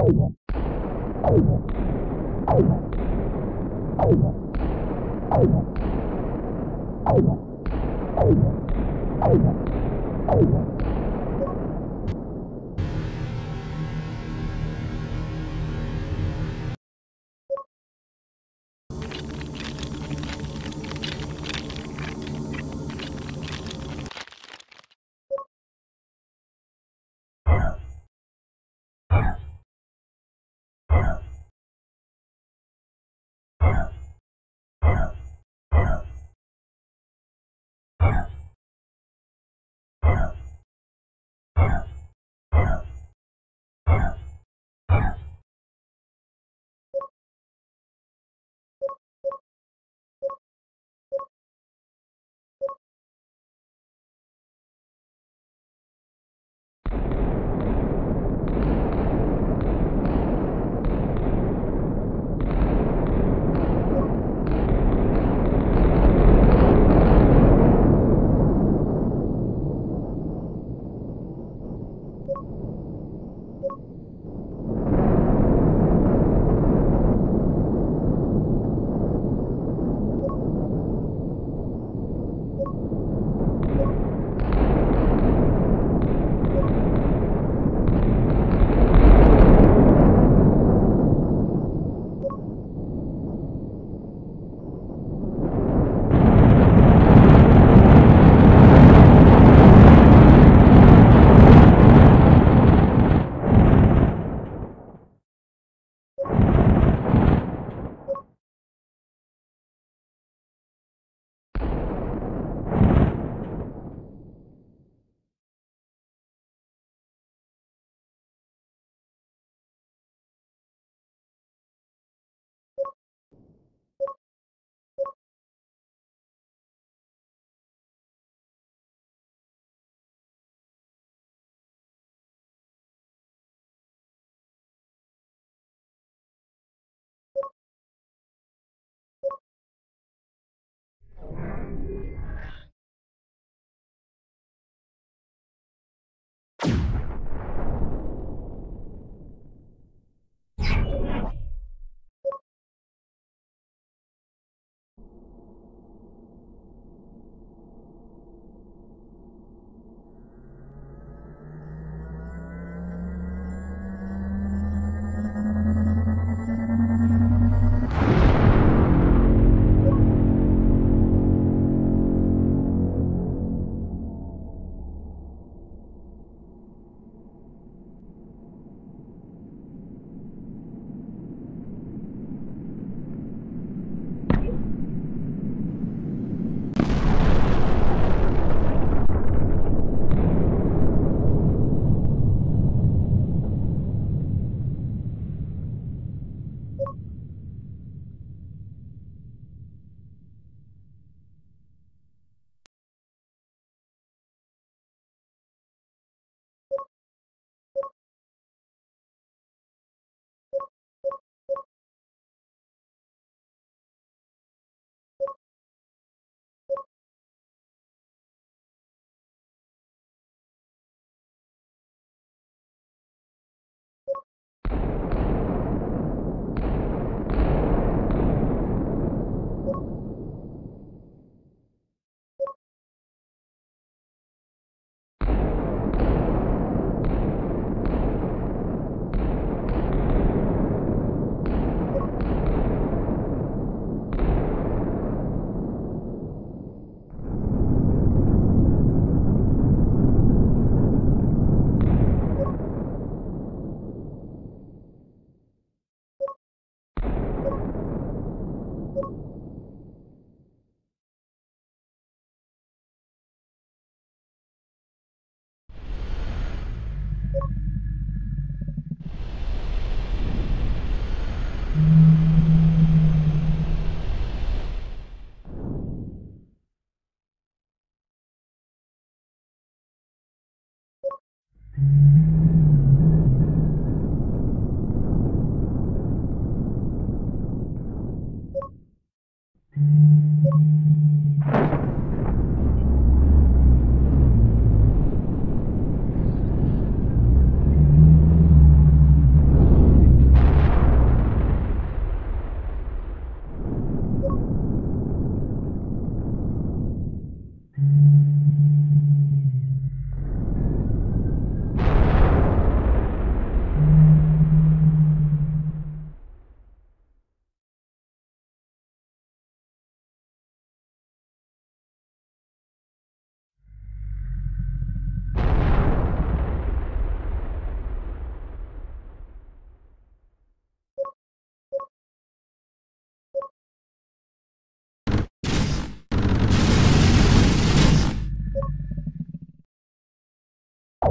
Oh, Yeah.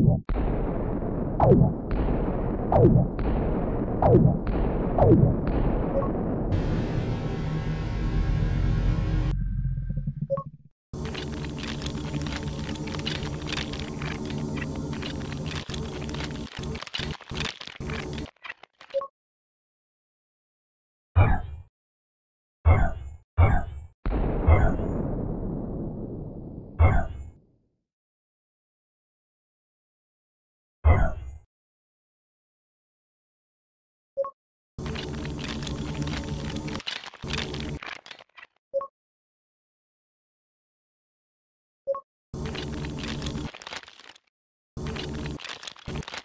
You you